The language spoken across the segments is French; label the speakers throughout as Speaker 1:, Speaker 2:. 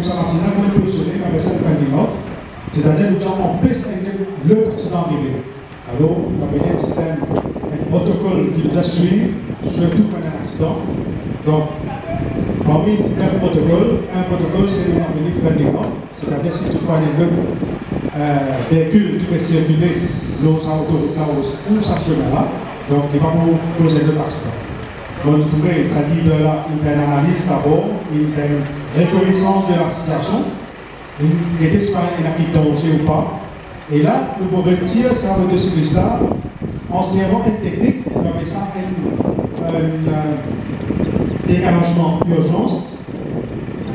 Speaker 1: pour sa machine, on est positionné avec cette fin off, c'est-à-dire nous avons empêché le président arrivé. Alors, on a mis un système, un protocole qui doit suivre, surtout quand un accident. Donc, parmi les protocoles, un protocole, c'est l'amener fin off, c'est-à-dire si tu fais un euh, véhicule qui peut circuler dans sa autoroute ou sa chemin donc il va pour poser de accident. Ça dit de la, une analyse d'abord, une reconnaissance de la situation, une est-ce qu'il a qui danger ou pas. Et là, nous pouvons retirer ça de ce là en servant une technique, on appelle ça un, un décalagement d'urgence,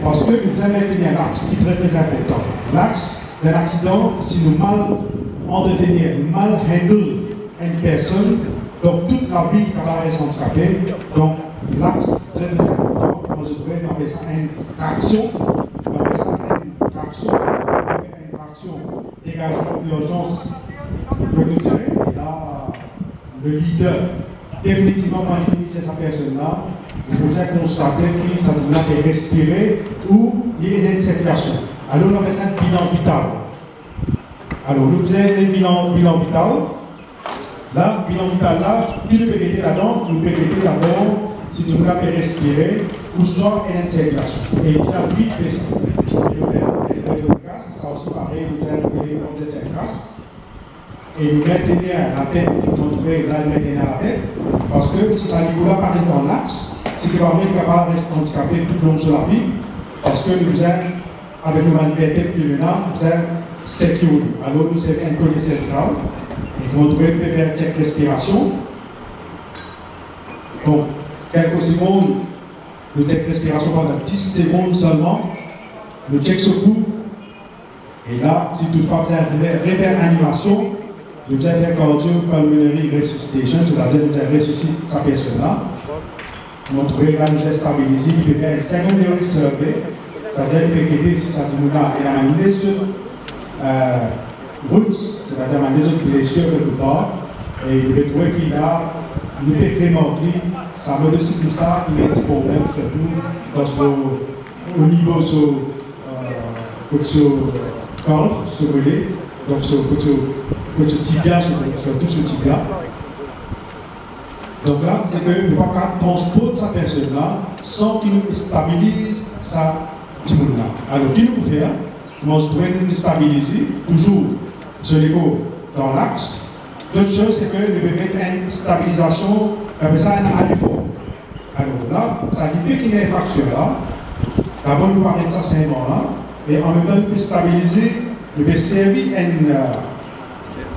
Speaker 1: parce que nous avons un axe qui est très très important. L'axe d'un accident, si nous mal entretenir, mal handle une personne, donc toute la vie va rester handicapée, donc l'axe très très important. Moi je pourrais appeler ça une traction, on appelle une traction, une traction, dégagement d'urgence. Vous dirais, et là, le leader, définitivement, quand finit sa personne-là, il faut constater qu'il s'agit de respirer ou il y a une. Alors, on appelle ça un bilan vital. Alors, faisons un bilan, bilan vital. Là, là, qui nous peut là-dedans Nous peut d'abord si tu veux respirer ou soit une circulation. Et ça, vite fait ça. Et nous faisons un casque, ça aussi pareil, nous allons appeler comme un casque. Et nous maintenir la tête, nous trouver là, maintenir la tête. Parce que si ça niveau-là pas reste dans l'axe, c'est qu'il va même capable de rester handicapé tout le long de la vie. Parce que nous avons avec le manifeste qui est là, c'est sécurité. Alors nous avons un collier central et faire une check respiration. Donc, quelques secondes, nous check respiration pendant 10 secondes seulement. Nous check ce coup. Et là, si toutefois vous avez réveil animation, allons faire cardio-pulmonary resuscitation, c'est-à-dire nous allons ressusciter sa personne-là. Là, nous allons stabiliser, nous allons faire un secondary survey c'est-à-dire que si ça dit il a amené sur euh, c'est-à-dire amené sur blessure quelque part, et il peut trouver qu'il a une remarqué, ça veut dire que ça, il y a des problèmes surtout au niveau de son, euh, corps, sur relais, donc sur le tibia, surtout sur le tibia. Donc là, c'est que ne pas transporter sa personne-là sans qu'il stabilise sa alors, qu'est-ce nous faire Nous devons nous stabiliser, toujours l'ego dans l'axe. L'autre chose, c'est que nous devons mettre une stabilisation, on ça un alifort. Alors là, ça dit qu'il y a une fracture là. D'abord, nous parlons de ça simplement là. Et en même temps, nous pouvons stabiliser, nous pouvons servir un. Euh,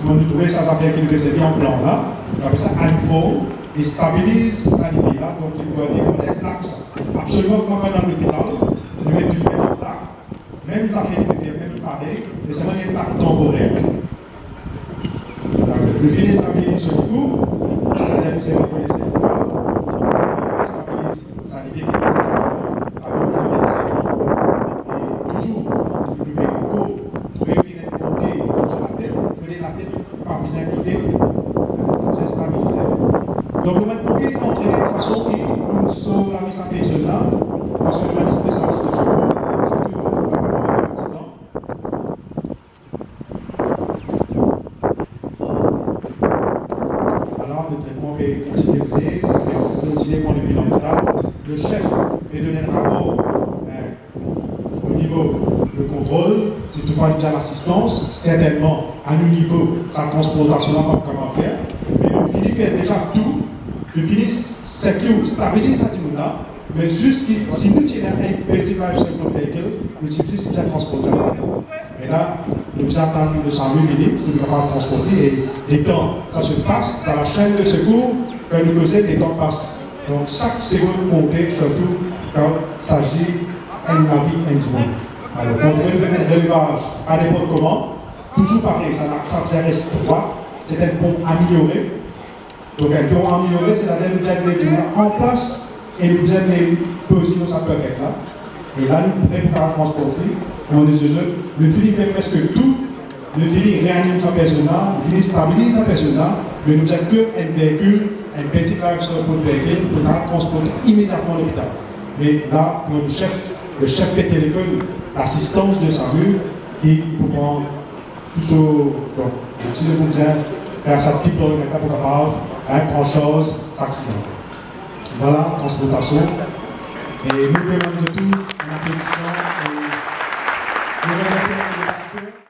Speaker 1: comment nous trouvons ça, ça fait qu'il nous servir en plan là. On appelle ça alifort. Et stabilise ça dit là. Donc, il peut dire qu'on est l'axe. Absolument comme dans l'hôpital nous mettons une plaque, même ça fait même pareil, et c'est une plaque temporaire. Le filet stabilise sur le coup, c'est-à-dire que c'est le stabilise, ça bien et toujours, le vous monter sur la tête, vous prenez la tête, pas vous inquiéter, vous. Donc, le médicaux entre de façon qui nous la mise en parce que le ça à l'assistance, certainement à un niveau, sa transportation n'a pas comment faire, mais nous finissons faire déjà tout, nous finissons sécuriser, stabiliser cette là mais juste si nous tirons un life cycle véhicule, nous cette transportation. Et là, nous attendons de 100 minutes pour nous capables transporter et les temps, ça se passe dans la chaîne de secours, quand nous causons, les temps passent. Donc chaque seconde compte, surtout quand il s'agit d'une vie individuelle. Alors, on peut faire un relevage à n'importe comment, toujours pareil, ça, ça reste droit, c'est un pont amélioré. Donc, un pont amélioré, c'est-à-dire que vous avez les en place et nous aimons poser nos appels là. Et là, nous préparons transporter, on est Le film fait presque tout. Le film réanime son personnage, il stabilise son personnage, mais nous avons que un véhicule, un petit caractère pour le véhicule, pour le transporter immédiatement à l'hôpital. Mais là, le chef, le chef de téléphone, l'assistance de Samuel, qui prend tout ce. Donc, si je vous faire sa petite pour capable, hein, grand chose, s'accidente. Voilà, France Notation. Et nous payons de tout. Et...